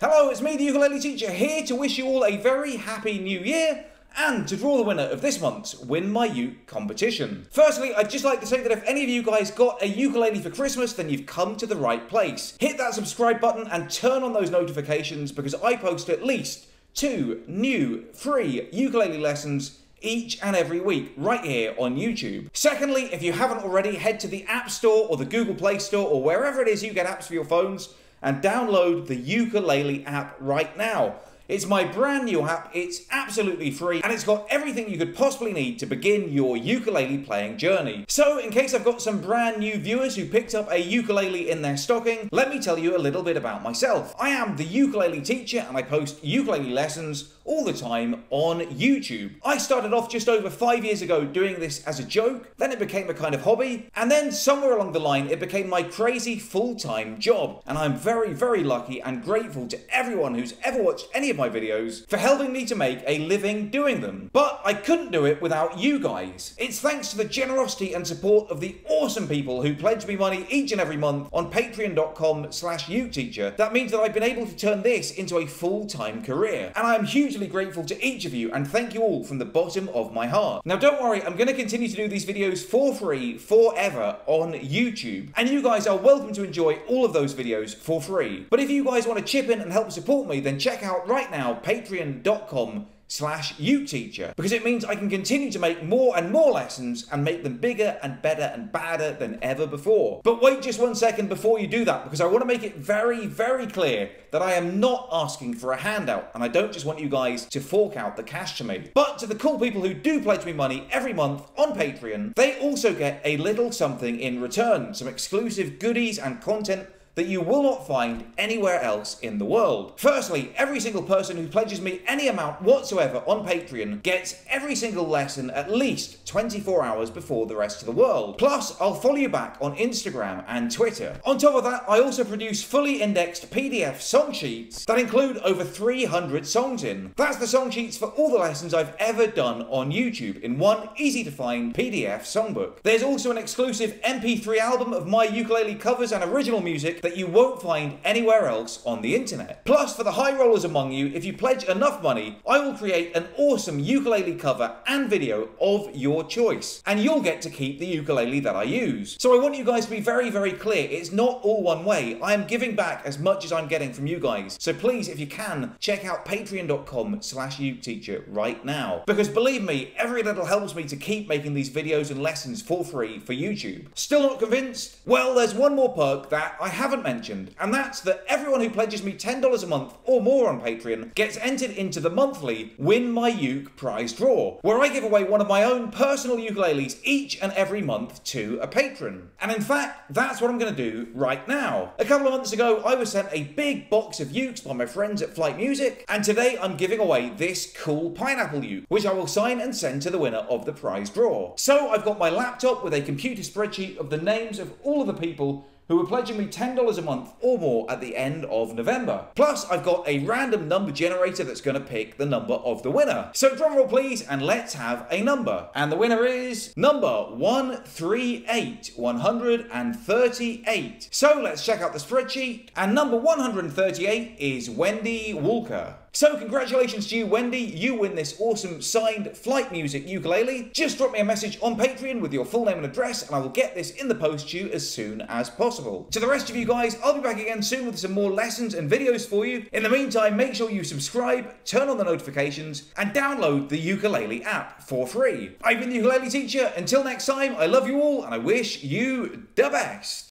Hello, it's me, the ukulele teacher, here to wish you all a very happy new year and to draw the winner of this month's Win My Uke competition. Firstly, I'd just like to say that if any of you guys got a ukulele for Christmas, then you've come to the right place. Hit that subscribe button and turn on those notifications because I post at least two new free ukulele lessons each and every week right here on YouTube. Secondly, if you haven't already, head to the App Store or the Google Play Store or wherever it is you get apps for your phones and download the Ukulele app right now. It's my brand new app, it's absolutely free, and it's got everything you could possibly need to begin your ukulele playing journey. So, in case I've got some brand new viewers who picked up a ukulele in their stocking, let me tell you a little bit about myself. I am the ukulele teacher and I post ukulele lessons all the time on YouTube. I started off just over five years ago doing this as a joke, then it became a kind of hobby, and then somewhere along the line it became my crazy full-time job. And I'm very, very lucky and grateful to everyone who's ever watched any of my videos for helping me to make a living doing them. But I couldn't do it without you guys. It's thanks to the generosity and support of the awesome people who pledge me money each and every month on patreon.com slash uketeacher that means that I've been able to turn this into a full-time career. And I am hugely grateful to each of you and thank you all from the bottom of my heart. Now don't worry, I'm going to continue to do these videos for free forever on YouTube. And you guys are welcome to enjoy all of those videos for free. But if you guys want to chip in and help support me, then check out right now patreon.com slash uketeacher because it means I can continue to make more and more lessons and make them bigger and better and badder than ever before. But wait just one second before you do that because I want to make it very, very clear that I am not asking for a handout and I don't just want you guys to fork out the cash to me. But to the cool people who do pledge me money every month on Patreon, they also get a little something in return, some exclusive goodies and content that you will not find anywhere else in the world. Firstly, every single person who pledges me any amount whatsoever on Patreon gets every single lesson at least 24 hours before the rest of the world. Plus, I'll follow you back on Instagram and Twitter. On top of that, I also produce fully indexed PDF song sheets that include over 300 songs in. That's the song sheets for all the lessons I've ever done on YouTube in one easy to find PDF songbook. There's also an exclusive MP3 album of my ukulele covers and original music that you won't find anywhere else on the internet. Plus, for the high rollers among you, if you pledge enough money, I will create an awesome ukulele cover and video of your choice. And you'll get to keep the ukulele that I use. So I want you guys to be very, very clear. It's not all one way. I am giving back as much as I'm getting from you guys. So please, if you can, check out patreon.com slash uketeacher right now. Because believe me, every little helps me to keep making these videos and lessons for free for YouTube. Still not convinced? Well, there's one more perk that I have haven't mentioned, and that's that everyone who pledges me $10 a month or more on Patreon gets entered into the monthly Win My Uke prize draw, where I give away one of my own personal ukuleles each and every month to a patron. And in fact, that's what I'm going to do right now. A couple of months ago, I was sent a big box of ukes by my friends at Flight Music, and today I'm giving away this cool pineapple uke, which I will sign and send to the winner of the prize draw. So I've got my laptop with a computer spreadsheet of the names of all of the people who are pledging me $10 a month or more at the end of November. Plus, I've got a random number generator that's going to pick the number of the winner. So drumroll please, and let's have a number. And the winner is number 138, 138. So let's check out the spreadsheet. And number 138 is Wendy Walker. So congratulations to you, Wendy. You win this awesome signed flight music ukulele. Just drop me a message on Patreon with your full name and address, and I will get this in the post to you as soon as possible. To the rest of you guys, I'll be back again soon with some more lessons and videos for you. In the meantime, make sure you subscribe, turn on the notifications, and download the ukulele app for free. I've been the ukulele teacher. Until next time, I love you all, and I wish you the best.